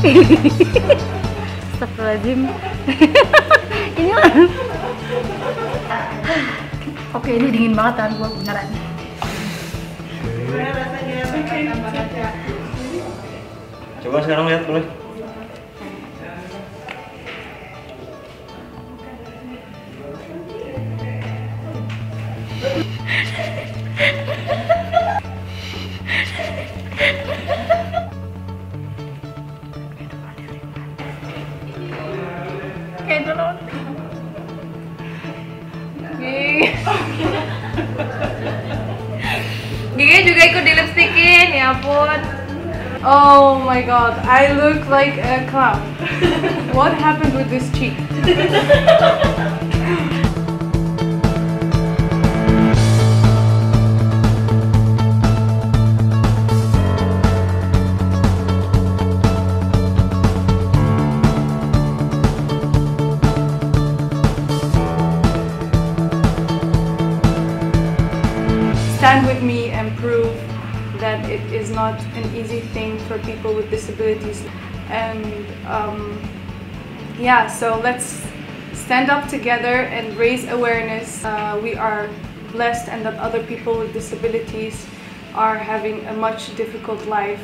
Astagfirullahaladzim. Ini mah Oke ini dingin banget tangan gue beneran Coba sekarang lihat boleh. Kayak Gigi juga ikut di lipstikin, ya ampun. Oh my god, I look like a clown. What happened with this cheek? Stand with me and prove that it is not an easy thing for people with disabilities. And um, yeah, so let's stand up together and raise awareness. Uh, we are blessed and that other people with disabilities are having a much difficult life